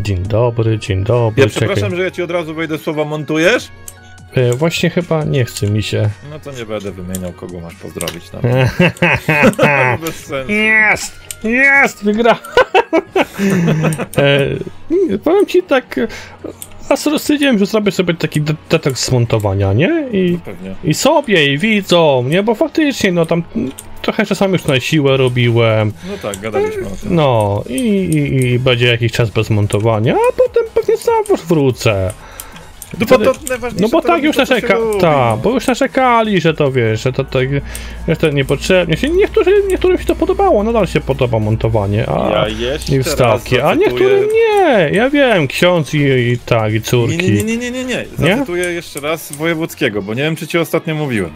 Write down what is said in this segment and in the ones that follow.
Dzień dobry, dzień dobry. Ja przepraszam, że ja ci od razu wejdę słowa montujesz? E, właśnie chyba nie chce mi się. No to nie będę wymieniał, kogo masz pozdrowić tam. Bez sensu. Jest! Jest! Wygra! e, powiem ci tak. A stwierdziłem, że zrobię sobie taki de- detoks montowania, nie? I, Pewnie. I sobie, i widzą, nie? Bo faktycznie, no tam trochę czasami już na siłę robiłem. No tak, gadaliśmy o tym. No i, i, i będzie jakiś czas bez montowania, a potem pewnie znowuż wrócę. No bo to No bo tak już narzeka, tak, no. bo już narzekali, że to wiesz, że to tak, że to niepotrzebnie się, niektórzy, niektórym się to podobało, nadal się podoba montowanie, a Ja jeszcze i wstawki, raz a niektórym nie, ja wiem, ksiądz i, i tak, i Nie, córki. nie, nie, nie, nie, nie. Zacytuję jeszcze raz Wojewódzkiego, bo nie wiem, czy ci ostatnio mówiłem.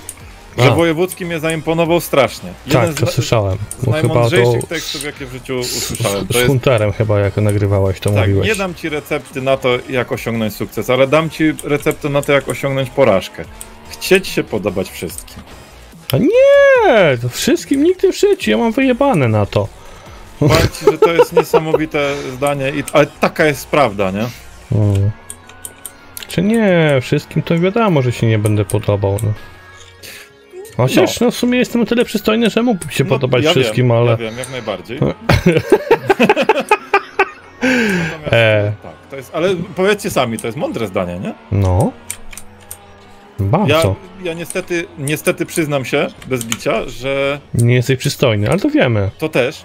Że A. Wojewódzki mnie zaimponował strasznie. Tak, to z, słyszałem, z bo chyba to najmądrzejszych tekstów, jakie w życiu usłyszałem. To z jest Hunterem chyba, jak nagrywałeś, to Tak, mówiłeś. nie dam ci recepty na to, jak osiągnąć sukces, ale dam ci receptę na to, jak osiągnąć porażkę. Chcieć się podobać wszystkim. A nie, to wszystkim nigdy w życiu, ja mam wyjebane na to. Powiem ci, że to jest niesamowite zdanie, i, ale taka jest prawda, nie? Mm. Czy nie, wszystkim to wiadomo, że się nie będę podobał. No. Chociaż no. w sumie jestem o tyle przystojny, że mógłbym się No, podobać ja wszystkim, wiem, ale. Ja wiem, jak najbardziej. Natomiast, E. tak, to jest, ale powiedzcie sami, to jest mądre zdanie, nie? No. Ja, Bardzo. ja niestety, niestety przyznam się, bez bicia, że Nie jesteś przystojny, ale to wiemy. to też,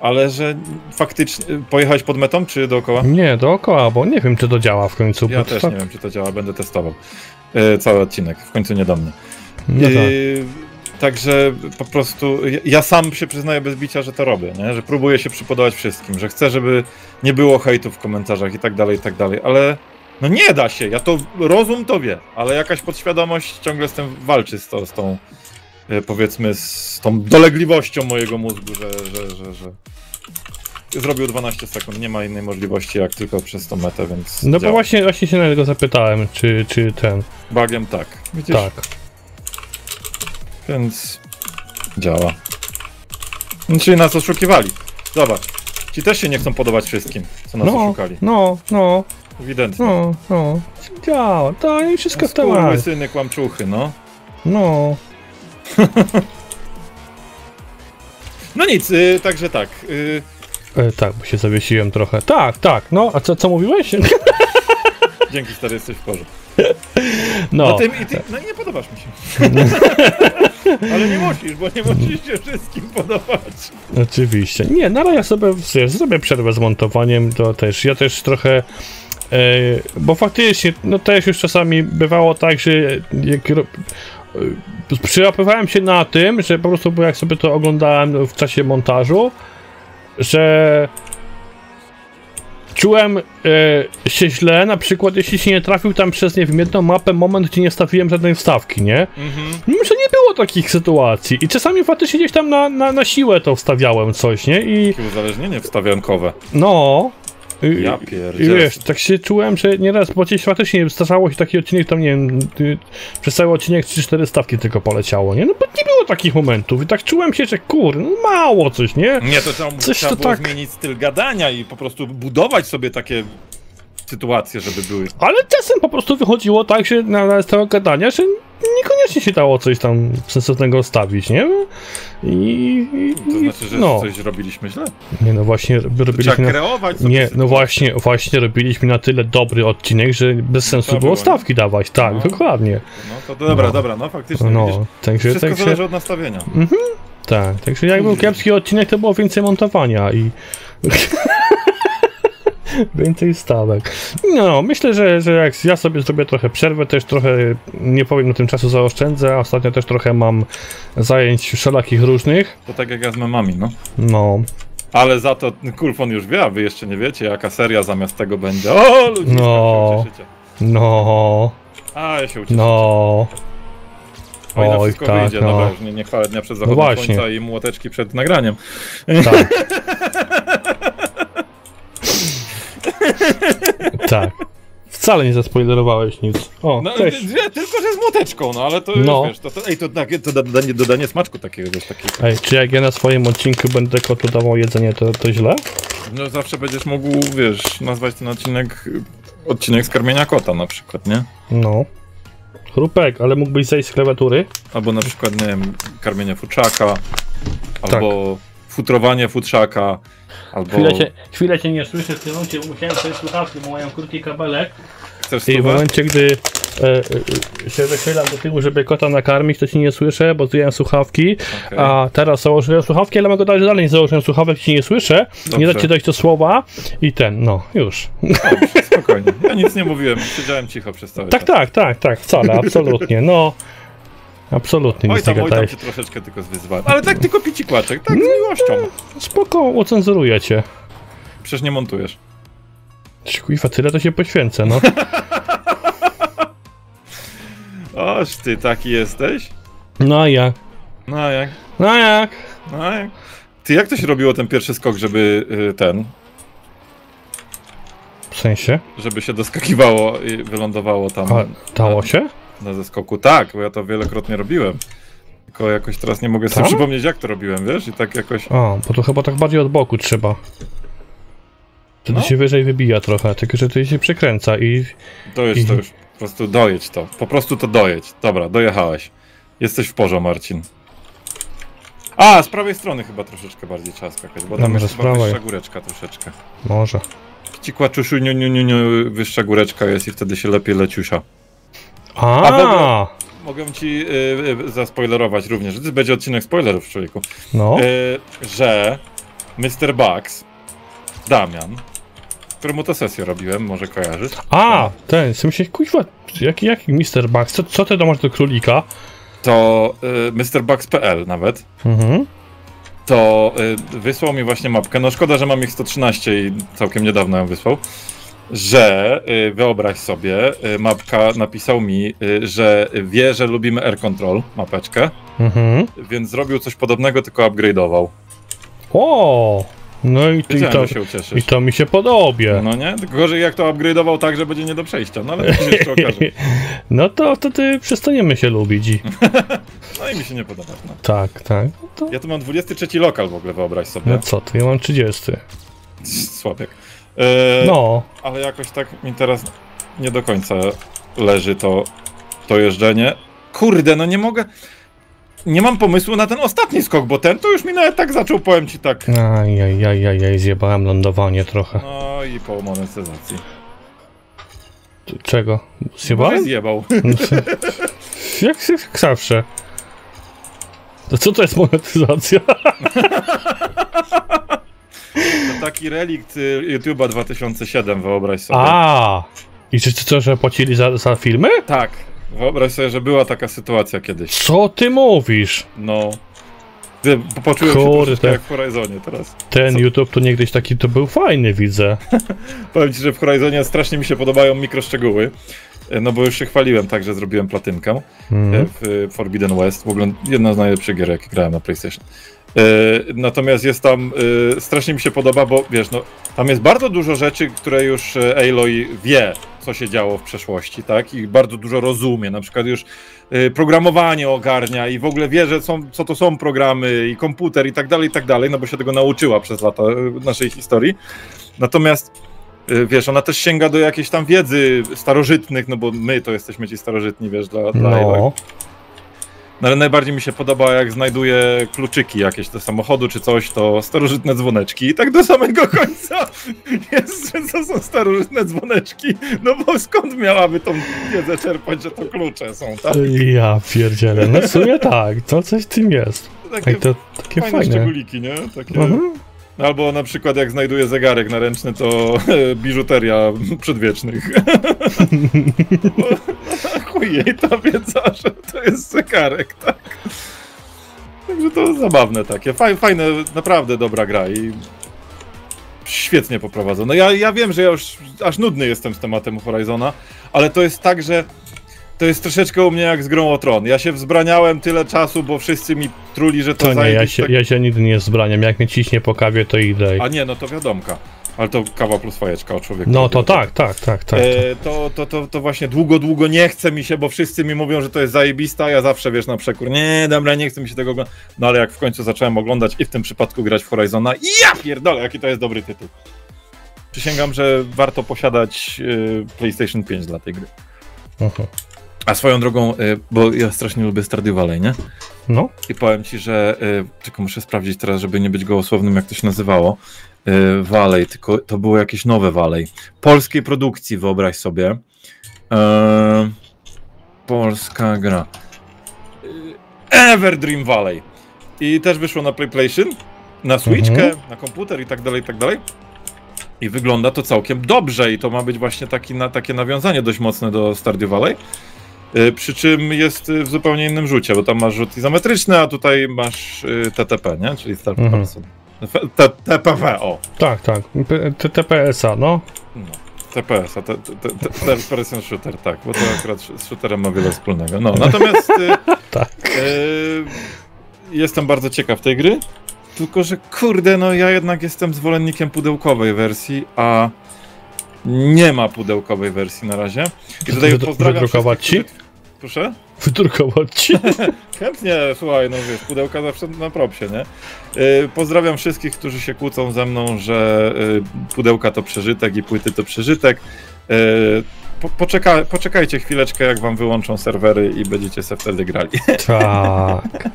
ale że faktycznie pojechałeś pod metą, czy dookoła? Nie, dookoła, bo nie wiem, czy to działa w końcu. Ja też tak, nie wiem, czy to działa, będę testował. E, cały odcinek, w końcu nie do mnie. No tak. E, Także po prostu ja, sam się przyznaję bez bicia, że to robię, nie? że próbuję się przypodobać wszystkim, że chcę, żeby nie było hejtu w komentarzach i tak dalej, i tak dalej, ale no nie da się, ja to rozum to wie, ale jakaś podświadomość ciągle z tym walczy z, to, z tą e, powiedzmy z tą dolegliwością mojego mózgu, że, że, że, że zrobił 12 sekund, nie ma innej możliwości jak tylko przez tą metę, więc No bo działa. właśnie, właśnie się na tego zapytałem, czy, czy ten. Bagiem tak, widzisz? Tak. Więc działa. No, czyli nas oszukiwali. Zobacz. Ci też się nie chcą podobać wszystkim, co nas No, oszukali. no, no, Ewidentnie. no, no. Działa, to i wszystko w Skurwy temat. syny kłamczuchy, no. No. No nic, y, także tak. Y, E, tak, bo się zawiesiłem trochę. Tak, tak, no, a co, co mówiłeś? dzięki stary, jesteś w porze. No, No, i ty, no nie podobasz mi się. Ale nie musisz, bo nie musisz się wszystkim podobać. oczywiście. Nie, no ale ja sobie wiesz, zrobię przerwę z montowaniem, to też, ja też trochę, e, bo faktycznie, no też już czasami bywało tak, że jak e, przyłapywałem się na tym, że po prostu jak sobie to oglądałem w czasie montażu, że czułem e, się źle, na przykład jeśli się nie trafił tam przez, nie wiem, jedną mapę, moment, gdzie nie stawiłem żadnej wstawki, nie? Mhm. Mimo, że nie było takich sytuacji i czasami faktycznie gdzieś tam na, na, na siłę to wstawiałem coś, nie? I Takie uzależnienie wstawiankowe. no... I, Ja I pierdzielę. wiesz, tak się czułem, że nieraz, bo gdzieś faktycznie zdarzało się taki odcinek, tam nie wiem, y, przez cały odcinek 3-4 stawki tylko poleciało, nie? No bo nie było takich momentów i tak czułem się, że kur, no mało coś, nie? Nie, to trzeba, Coś trzeba to było tak- zmienić styl gadania i po prostu budować sobie takie sytuacje, żeby były. Ale czasem po prostu wychodziło tak, że na, na tego gadania, że niekoniecznie się dało coś tam sensownego stawić, nie? I, i, To znaczy, że no. coś robiliśmy źle. Nie no właśnie robiliśmy trzeba kreować Nie, no właśnie, właśnie robiliśmy na tyle dobry odcinek, że bez sensu Trzeba było było, stawki dawać, tak, No. dokładnie. No to dobra, No. dobra, no faktycznie. No, widzisz, także, wszystko także, zależy od nastawienia. tak, także jak był kiepski odcinek, to było więcej montowania i więcej stawek. No, myślę, że, że jak ja sobie zrobię trochę przerwę, też trochę, nie powiem, na tym czasu zaoszczędzę, a ostatnio też trochę mam zajęć wszelakich różnych, To tak jak ja z memami, no. no, Ale za to Kulfon już wie, a wy jeszcze nie wiecie, jaka seria zamiast tego będzie. O, ludzie, No. się ucieszycie. no, A, ja się ucieszę. no, oj, wszystko tak, wyjdzie, no. dobra, już nie, nie chwalę dnia przed zachodem właśnie. słońca i młoteczki przed nagraniem. tak. tak. Wcale nie zaspoilerowałeś nic. O, No, cześć. nie, tylko że z młoteczką, no ale to No. wiesz, to, to, ej, to, to dodanie, dodanie smaczku takiego, wiesz, takiego. Ej, czy jak ja na swoim odcinku będę kotu dawał jedzenie, to, to źle? No zawsze będziesz mógł, wiesz, nazwać ten odcinek odcinek z karmienia kota na przykład, nie? No. Chrupek, ale mógłbyś zejść z klawiatury? Albo na przykład, nie wiem, karmienie futrzaka, albo futrowanie futrzaka, albo Chwilę cię, chwilę cię nie słyszę w tym momencie, musiałem sobie słuchawki, bo mają krótki kabelek. chcesz I w momencie, gdy e, e, się wychylam do tyłu, żeby kota nakarmić, to ci nie słyszę, bo zdjąłem słuchawki. Okej. A teraz założyłem słuchawki, ale mogę dalej, dalej nie założyłem słuchawek, ci nie słyszę. Nie da Dobrze. ci dojść do słowa i ten, no, już. Dobrze, spokojnie. Ja nic nie mówiłem, siedziałem cicho przez cały Tak, czas. tak, tak, tak, wcale, absolutnie, no. Absolutnie Oj nic nie tam, oj tam troszeczkę tylko zwyzwałem. Ale tak tylko pici kłaczek, tak z miłością. Spoko, ocenzuruję cię. Przecież nie montujesz. Kuiwa, tyle to się poświęcę, no. Oż ty taki jesteś? No a jak? No jak? No jak? No jak? Ty jak to się robiło ten pierwszy skok, żeby y, ten, W sensie? żeby się doskakiwało i wylądowało tam A dało się? Na zeskoku? Tak, bo ja to wielokrotnie robiłem. Tylko jakoś teraz nie mogę sobie Tak? przypomnieć jak to robiłem, wiesz? I tak jakoś... A, bo to chyba tak bardziej od boku trzeba. Wtedy No. się wyżej wybija trochę, tylko że to się przekręca i... Dojedź to już, po prostu dojedź to. Po prostu to dojedź. Dobra, dojechałeś. Jesteś w porze, Marcin. A, z prawej strony chyba troszeczkę bardziej trzeba skakać, bo tam jest chyba wyższa góreczka troszeczkę. Może. Ci kłaczuszu, niu, niu, niu, niu, wyższa góreczka jest i wtedy się lepiej leciusia. A, A, w ogóle- Mogę ci y, y, zaspoilerować również, to będzie odcinek spoilerów, człowieku, no. y, że Mr. Bugs, Damian, któremu to sesję robiłem, może kojarzysz? A, ten, sobie myślę, kuźwa, jaki, jaki Mr. Bugs, co, co ty masz do królika? To y, MrBugs.pl nawet, Mhm. to y, wysłał mi właśnie mapkę. No szkoda, że mam ich 113 i całkiem niedawno ją wysłał. Że y, wyobraź sobie, y, mapka napisał mi, y, że wie, że lubimy Air Control, mapeczkę, Mhm. więc zrobił coś podobnego, tylko upgrade'ował. O, no i, to- i, to, się i to mi się podobie. No nie? Tylko gorzej jak to upgrade'ował tak, że będzie nie do przejścia. No ale to się jeszcze okaże. No to wtedy przestaniemy się lubić. No i mi się nie podoba. No. Tak, tak. No, to, Ja tu mam 23 lokal w ogóle, wyobraź sobie. no co, to ja mam 30. Słabiek. E, No, ale jakoś tak mi teraz nie do końca leży to, to jeżdżenie. Kurde, no nie mogę. Nie mam pomysłu na ten ostatni skok, bo ten to już mi nawet tak zaczął, powiem ci tak. Ajajajajaj, zjebałem lądowanie trochę. No i po monetyzacji. Czego? Zjebałem? zjebał. Jak, jak zawsze. To co to jest monetyzacja? To taki relikt y, YouTube'a 2007, wyobraź sobie. A, I czy co, że płacili za, za filmy? Tak. Wyobraź sobie, że była taka sytuacja kiedyś. Co ty mówisz? No. Poczułem się Kurde. troszeczkę jak w Horizonie teraz. Ten Co? YouTube to niegdyś taki to był fajny, widzę. Powiem ci, że w Horizonie strasznie mi się podobają mikroszczegóły. e, No bo już się chwaliłem tak, że zrobiłem platynkę e, Mhm. w Forbidden West. W ogóle jedna z najlepszych gier, jakie grałem na PlayStation. E, Natomiast jest tam, e, strasznie mi się podoba, bo wiesz, no, tam jest bardzo dużo rzeczy, które już e, Aloy wie, co się działo w przeszłości, tak? I bardzo dużo rozumie. Na przykład już programowanie ogarnia i w ogóle wie, że są, co to są programy i komputer i tak dalej, i tak dalej, no bo się tego nauczyła przez lata naszej historii. Natomiast wiesz, ona też sięga do jakiejś tam wiedzy starożytnych, no bo my to jesteśmy ci starożytni, wiesz, dla, dla Aloy. No, ale najbardziej mi się podoba, jak znajduje kluczyki jakieś do samochodu czy coś, to starożytne dzwoneczki i tak do samego końca jest, że to są starożytne dzwoneczki, no bo skąd miałaby tą wiedzę czerpać, że to klucze są, tak? ja pierdzielę. No w sumie tak, to coś w tym jest. Takie to takie fajne, fajne. szczególiki, nie? Takie... Mhm. Albo na przykład jak znajduje zegarek naręczny, to biżuteria przedwiecznych. Jej ta wiedza, że to jest zegarek, tak? Także to zabawne takie. Faj, fajne, naprawdę dobra gra i świetnie poprowadzone. No ja, ja wiem, że ja już aż nudny jestem z tematem Horizona, ale to jest tak, że to jest troszeczkę u mnie jak z grą o tron. Ja się wzbraniałem tyle czasu, bo wszyscy mi truli, że to, To nie, ja się, ja się nigdy nie zbraniam. Jak mnie ciśnie po kawie, to idę. a nie, no to wiadomka. Ale to kawa plus fajeczka o człowieku. No to tak, tak, tak, tak. E, to, to, to, to właśnie długo, długo nie chce mi się, bo wszyscy mi mówią, że to jest zajebista, ja zawsze, wiesz, na przekór, nie, dobra, nie chce mi się tego oglądać. No ale jak w końcu zacząłem oglądać i w tym przypadku grać w Horizona, ja pierdolę, jaki to jest dobry tytuł. Przysięgam, że warto posiadać y, PlayStation 5 dla tej gry. A swoją drogą, y, bo ja strasznie lubię Stardew Valley, nie? No, I powiem ci, że y, tylko muszę sprawdzić teraz, żeby nie być gołosłownym, jak to się nazywało. Y, Valley, tylko to było jakieś nowe Valley. Polskiej produkcji, wyobraź sobie. E, polska gra. Y, Everdream Valley. I też wyszło na PlayStation, na Switchkę, Mhm. na komputer i tak dalej, i tak dalej. I wygląda to całkiem dobrze i to ma być właśnie taki, na, takie nawiązanie dość mocne do Stardew Valley. Y, Przy czym jest y, w zupełnie innym rzucie, bo tam masz rzut izometryczny, a tutaj masz y, TTP, nie? Czyli Third Mhm. Person. O. tak, tak. TPS-a, no. No. TPS, a te- te- te- te- Third Person Shooter, tak, bo to akurat z shooterem ma wiele wspólnego. No, natomiast Tak. jestem bardzo ciekaw tej gry, tylko że kurde, no ja jednak jestem zwolennikiem pudełkowej wersji, a nie ma pudełkowej wersji na razie. I tutaj Wydru- pozdrawiam wydrukować ci? którzy- Proszę? Wydrukować ci. Chętnie, słuchaj, no wiesz, pudełka zawsze na propsie, nie? Yy, pozdrawiam wszystkich, którzy się kłócą ze mną, że yy, pudełka to przeżytek i płyty to przeżytek. Yy, po, poczeka, poczekajcie chwileczkę, jak wam wyłączą serwery i będziecie se wtedy grali. Tak.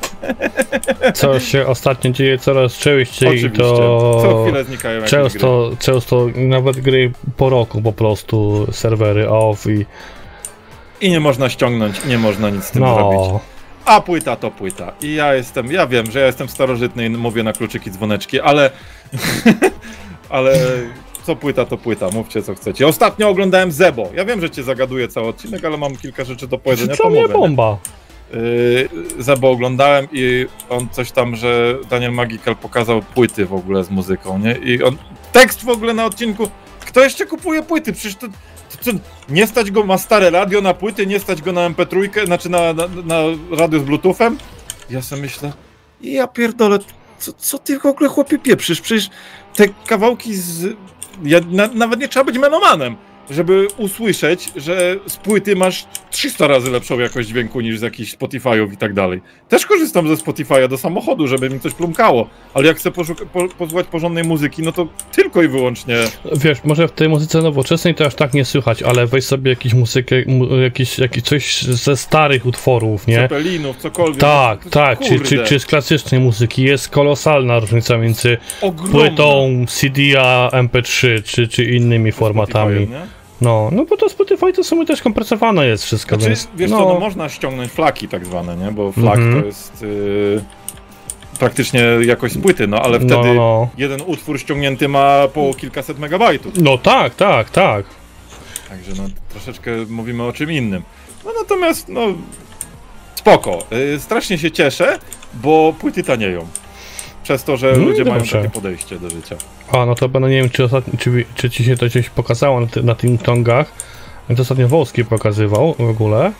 Co się ostatnio dzieje coraz częściej i Oczywiście. Co to chwilę znikają często, często nawet gry po roku po prostu serwery off i gry. I nie można ściągnąć, nie można nic z tym zrobić. no. A płyta to płyta. I ja jestem, ja wiem, że ja jestem starożytny i mówię na kluczyki dzwoneczki, ale. ale co płyta to płyta, mówcie co chcecie. Ostatnio oglądałem Zebo. Ja wiem, że cię zagaduję cały odcinek, ale mam kilka rzeczy do powiedzenia. Dla mnie bomba. Yy, Zebo oglądałem i on coś tam, że Daniel Magical pokazał płyty w ogóle z muzyką, nie? I on. Tekst w ogóle na odcinku. Kto jeszcze kupuje płyty? Przecież to. to co, nie stać go, ma stare radio na płyty, nie stać go na MP3, znaczy na, na, na radio z Bluetoothem? Ja sobie myślę, ja pierdolę, co, co ty w ogóle chłopie pieprzysz? Przecież te kawałki z... Ja, na, nawet nie trzeba być menomanem, żeby usłyszeć, że z płyty masz 300 razy lepszą jakość dźwięku niż z jakichś Spotify'ów i tak dalej. Też korzystam ze Spotify'a do samochodu, żeby mi coś plumkało, ale jak chcę po, posłuchać porządnej muzyki, no to tylko i wyłącznie... Wiesz, może w tej muzyce nowoczesnej to aż tak nie słychać, ale weź sobie jakąś muzykę, mu, jakiś, jakiś coś ze starych utworów, nie? Cepelinów, cokolwiek. Tak, tak, czy, czy, czy z klasycznej muzyki jest kolosalna różnica między ogromna. płytą CD a MP3 czy, czy innymi formatami. Spotify'em, nie? No, no bo to Spotify to sobie też kompresowane jest wszystko, Znaczy, więc wiesz no, co, no można ściągnąć flaki tak zwane, nie? Bo flak Mhm. to jest yy, praktycznie jakość z płyty, no ale no, wtedy no, no. jeden utwór ściągnięty ma po kilkaset megabajtów. no tak, tak, tak. Także no troszeczkę mówimy o czym innym. No natomiast, no spoko. Yy, strasznie się cieszę, bo płyty tanieją. Przez to, że No ludzie mają takie podejście do życia. A, no to będę, nie wiem, czy, ostatnio, czy, czy ci się to gdzieś pokazało na, ty, na tym tongach, to ostatnio Wolski pokazywał w ogóle,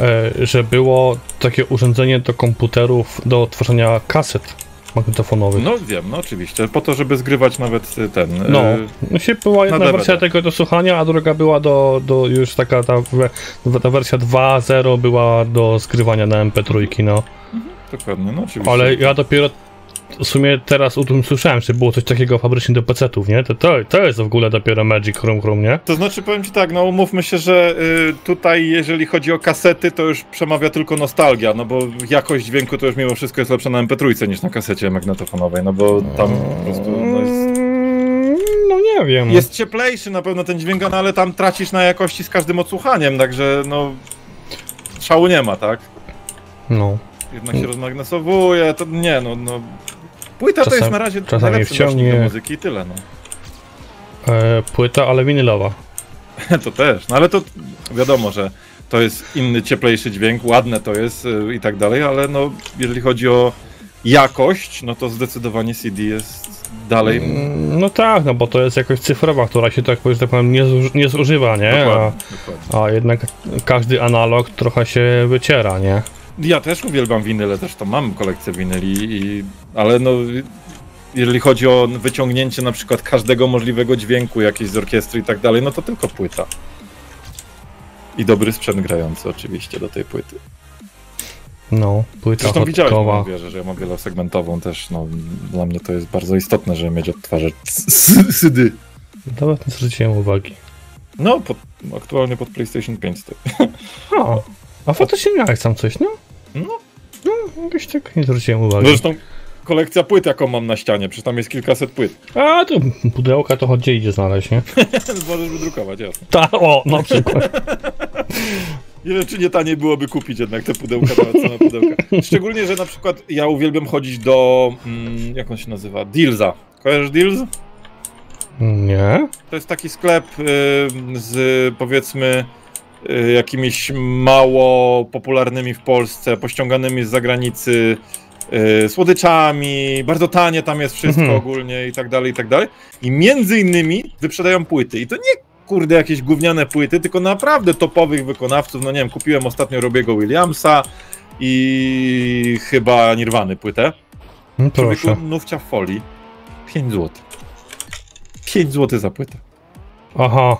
e, że było takie urządzenie do komputerów do tworzenia kaset magnetofonowych. No wiem, no oczywiście. Po to, żeby zgrywać nawet y, ten... yy, No, no się była jedna DVD. wersja tego do słuchania, a druga była do, do już taka ta, ta wersja 2.0 była do zgrywania na MP3, no. Dokładnie, no oczywiście. Ale ja dopiero w sumie teraz o tym słyszałem, że było coś takiego fabrycznie do PC-ów, nie? To, to, to jest w ogóle dopiero Magic Chrome Chrome, nie? To znaczy, powiem ci tak, no umówmy się, że y, tutaj, jeżeli chodzi o kasety, to już przemawia tylko nostalgia, no bo jakość dźwięku to już mimo wszystko jest lepsza na MP3 niż na kasecie magnetofonowej, no bo tam po prostu no jest, Mm, No nie wiem. jest cieplejszy na pewno ten dźwięk, no ale tam tracisz na jakości z każdym odsłuchaniem, także no szału nie ma, tak? No. Jednak się rozmagnesowuje, to nie, no, no. Płyta to Czasem- jest na razie czasami wciągnie. do muzyki i tyle, no. E, płyta, ale winylowa. To też, no ale to wiadomo, że to jest inny, cieplejszy dźwięk, ładne to jest y, i tak dalej, ale no jeżeli chodzi o jakość, no to zdecydowanie CD jest dalej. Mm, No tak, no bo to jest jakoś cyfrowa, która się tak, tak powiem, nie, zuż, nie zużywa, nie? A, Dokładnie, dokładnie. a jednak każdy analog trochę się wyciera, nie? Ja też uwielbiam winyle, zresztą mam kolekcję winyli, i, ale no jeżeli chodzi o wyciągnięcie na przykład każdego możliwego dźwięku jakiejś z orkiestry i tak dalej, no to tylko płyta. I dobry sprzęt grający oczywiście do tej płyty. No, płyta Zresztą widziałeś moją wieżę, że ja mam wielosegmentową też, no dla mnie to jest bardzo istotne, żeby mieć odtwarzacz sydy. Nawet nie zwróciłem uwagi. No, pod, aktualnie pod PlayStation 5 stoi. O, a faktycznie miałeś tam coś, no? No. No, jakoś tak nie zwróciłem uwagi. Zresztą kolekcja płyt, jaką mam na ścianie, przecież tam jest kilkaset płyt. A, to pudełka to choć gdzie idzie znaleźć, nie? Możesz wydrukować, jasne. Ta, o, na przykład. Nie wiem, czy nie taniej byłoby kupić jednak te pudełka, same pudełka. Szczególnie, że na przykład ja uwielbiam chodzić do, mm, jak on się nazywa, Dealsa. Kojarzysz Deals? Nie? To jest taki sklep y, z powiedzmy jakimiś mało popularnymi w Polsce, pościąganymi z zagranicy y, słodyczami, bardzo tanie tam jest wszystko Mhm. ogólnie i tak dalej, i tak dalej. I między innymi wyprzedają płyty. I to nie kurde jakieś gówniane płyty, tylko naprawdę topowych wykonawców. No nie wiem, kupiłem ostatnio Robiego Williamsa i chyba Nirwany płytę. No proszę. Nówcia w folii. 5 zł. 5 zł za płytę. Aha.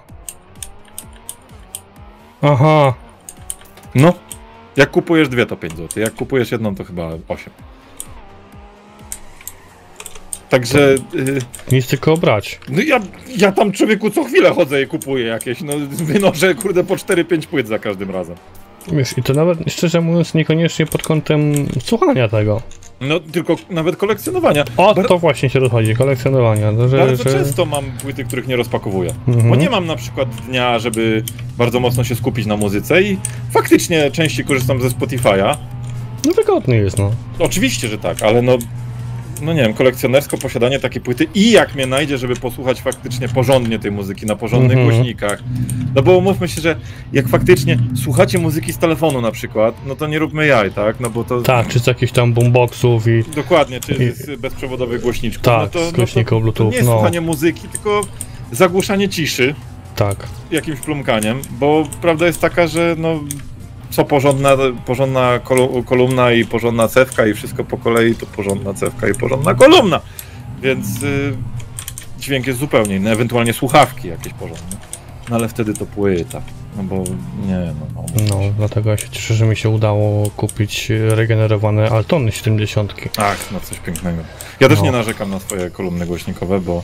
Aha. No. Jak kupujesz dwie, to 5 zł. Jak kupujesz jedną, to chyba 8. Także. y, Nic tylko brać. no ja, ja tam człowieku co chwilę chodzę i kupuję jakieś. No wynoszę kurde po 4-5 płyt za każdym razem. Wiesz, i to nawet, szczerze mówiąc, niekoniecznie pod kątem słuchania tego. No tylko nawet kolekcjonowania. O, Bar- to właśnie się rozchodzi, kolekcjonowania. To, że, Bardzo że... często mam płyty, których nie rozpakowuję. Mhm. Bo nie mam na przykład dnia, żeby bardzo mocno się skupić na muzyce i faktycznie częściej korzystam ze Spotify'a. No wygodny jest, no. Oczywiście, że tak, ale no, no nie wiem, kolekcjonersko posiadanie takiej płyty i jak mnie najdzie, żeby posłuchać faktycznie porządnie tej muzyki na porządnych Mhm. głośnikach. No bo umówmy się, że jak faktycznie słuchacie muzyki z telefonu na przykład, no to nie róbmy jaj, tak? No bo to Tak, czy z jakichś tam boomboxów i... dokładnie, czy I- z bezprzewodowych głośniczków. Tak, no to, z głośników no to, to Bluetooth, nie jest no. słuchanie muzyki, tylko zagłuszanie ciszy Tak. jakimś plumkaniem, bo prawda jest taka, że no co porządna, porządna kolu- kolumna i porządna cewka i wszystko po kolei, to porządna cewka i porządna kolumna. Więc y, dźwięk jest zupełnie inny, ewentualnie słuchawki jakieś porządne. No ale wtedy to płyta. No bo nie, no. no, No, dlatego ja się cieszę, że mi się udało kupić regenerowane Altony 70. Ach, no coś pięknego. Ja też No. nie narzekam na swoje kolumny głośnikowe, bo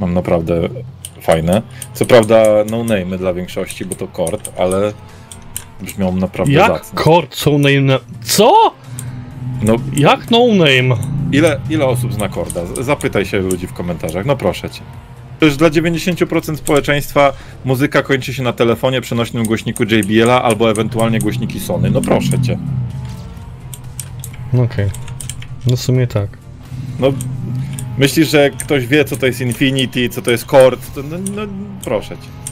mam naprawdę fajne. Co prawda no name dla większości, bo to kord, ale brzmią naprawdę Jak zacnie. Kord są name... Na... Co? No Jak no name? Ile, ile osób zna Korda? Zapytaj się ludzi w komentarzach, no proszę cię. Przecież dla 90% społeczeństwa muzyka kończy się na telefonie, przenośnym głośniku JBL-a albo ewentualnie głośniki Sony. No proszę cię. Okej. No w sumie tak. No, myślisz, że ktoś wie, co to jest Infinity, co to jest Chord? No, no proszę cię.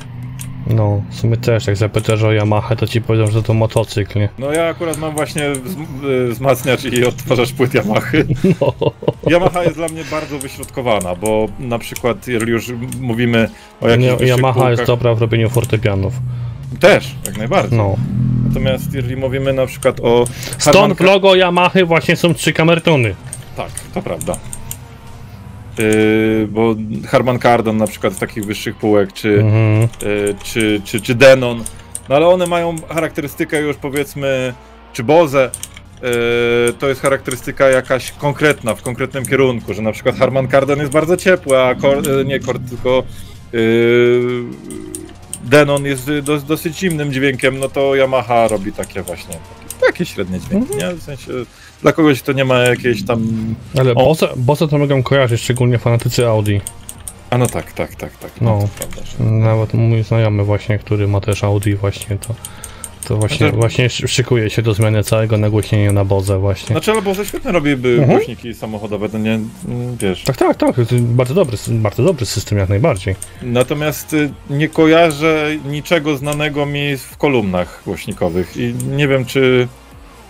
No, w sumie też, jak zapytasz o Yamaha, to ci powiedzą, że to motocykl, nie? No ja akurat mam właśnie y, wzmacniacz i odtwarzacz płyt Yamahy. No. Yamaha jest dla mnie bardzo wyśrodkowana, bo na przykład, jeżeli już mówimy o jakichś Nie, Yamaha jest dobra w robieniu fortepianów. Też, jak najbardziej. No. Natomiast jeżeli mówimy na przykład o. Stąd logo Yamahy właśnie są trzy kamertony. Tak, to prawda. Yy, bo Harman Kardon na przykład z takich wyższych półek, czy, Mhm. yy, czy, czy, czy Denon, no ale one mają charakterystykę już powiedzmy, czy Boze, yy, to jest charakterystyka jakaś konkretna, w konkretnym kierunku, że na przykład Harman Kardon jest bardzo ciepły, a Kor, yy, nie Kord, tylko Denon jest do, dosyć zimnym dźwiękiem, no to Yamaha robi takie właśnie, takie, średnie dźwięki, nie? W sensie, dla kogoś, kto nie ma jakiejś tam Ale O. Bosa, Bosa to mogą kojarzyć, szczególnie fanatycy Audi. A no tak, tak, tak, tak. No. No, prawda. Że... Nawet mój znajomy właśnie, który ma też Audi właśnie, to, to właśnie, też- właśnie sz- szykuje się do zmiany całego nagłośnienia na Boze właśnie. Znaczy, ale Boże świetnie robiby Mhm. głośniki samochodowe, to nie, mm, wiesz. Tak, tak, tak, to bardzo dobry, bardzo dobry system jak najbardziej. Natomiast y, nie kojarzę niczego znanego mi w kolumnach głośnikowych i nie wiem, czy,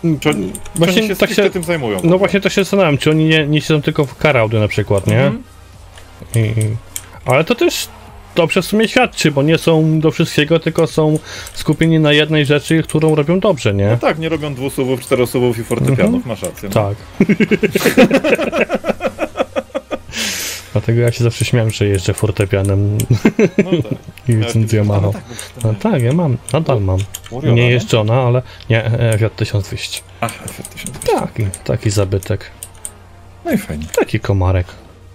czy, czy Właśnie oni się, tak się, tym zajmują. no właśnie tak się zastanawiam, czy oni nie, nie siedzą tylko w car audio na przykład, nie? Mhm. I, ale to też dobrze w sumie świadczy, bo nie są do wszystkiego, tylko są skupieni na jednej rzeczy, którą robią dobrze, nie? No tak, nie robią dwusuwów, czterosuwów i fortepianów, Mhm. masz rację. No. Tak. Dlatego ja się zawsze śmiałem, że jeżdżę fortepianem No tak. i kiedyś- Yamaha. no tak, No to- tak, ja mam, nadal mam. Warriora, Nie jeżdżona, ale nie, e, Fiat 1200. Ach, F1200. Taki, taki zabytek. No i fajnie. Taki komarek.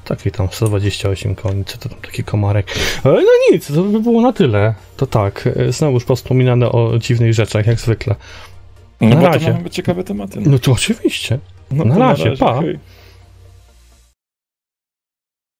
Taki tam 128 koni, co to tam taki komarek. Ale no nic, to by było na tyle. To tak, e, znowuż wspominane o dziwnych rzeczach, jak zwykle. No Na razie. to mamy ciekawe tematy. No, No to oczywiście. no na to razie, pa. hej.